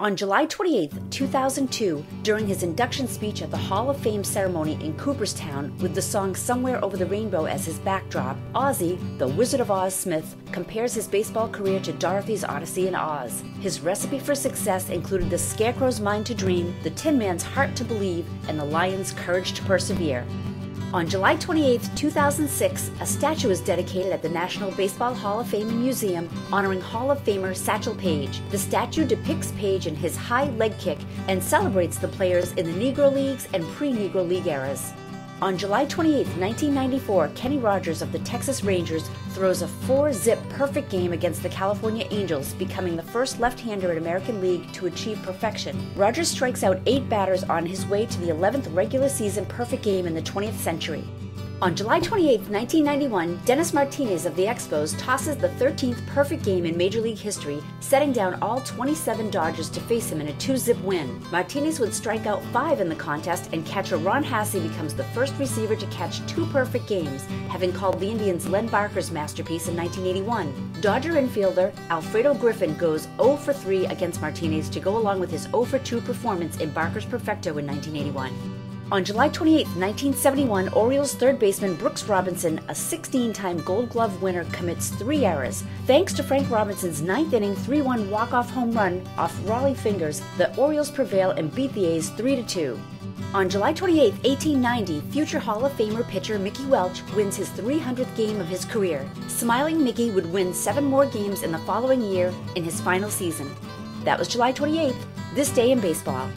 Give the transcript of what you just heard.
On July 28, 2002, during his induction speech at the Hall of Fame ceremony in Cooperstown with the song Somewhere Over the Rainbow as his backdrop, Ozzie, the Wizard of Oz Smith, compares his baseball career to Dorothy's Odyssey in Oz. His recipe for success included the Scarecrow's mind to dream, the Tin Man's heart to believe, and the Lion's courage to persevere. On July 28, 2006, a statue was dedicated at the National Baseball Hall of Fame and Museum honoring Hall of Famer Satchel Paige. The statue depicts Paige in his high leg kick and celebrates the players in the Negro Leagues and pre Negro League eras. On July 28, 1994, Kenny Rogers of the Texas Rangers throws a 4 zip perfect game against the California Angels, becoming the first left hander in American League to achieve perfection. Rogers strikes out eight batters on his way to the 11th regular season perfect game in the 20th century. On July 28, 1991, Dennis Martinez of the Expos tosses the 13th perfect game in Major League history, setting down all 27 Dodgers to face him in a 2 zip win. Martinez would strike out five in the contest, and catcher Ron Hassey becomes the first receiver to catch two perfect games, having called the Indians Len Barker's masterpiece in 1981. Dodger infielder Alfredo Griffin goes 0 for 3 against Martinez to go along with his 0 for 2 performance in Barker's Perfecto in 1981. On July 28, 1971, Orioles third baseman Brooks Robinson, a 16 time Gold Glove winner, commits three errors. Thanks to Frank Robinson's ninth inning 3 1 walk off home run off Rollie Fingers, the Orioles prevail and beat the A's 3 2. On July 28, 1890, future Hall of Famer pitcher Mickey Welch wins his 300th game of his career. Smiling Mickey would win seven more games in the following year in his final season. That was July 28th, this day in baseball.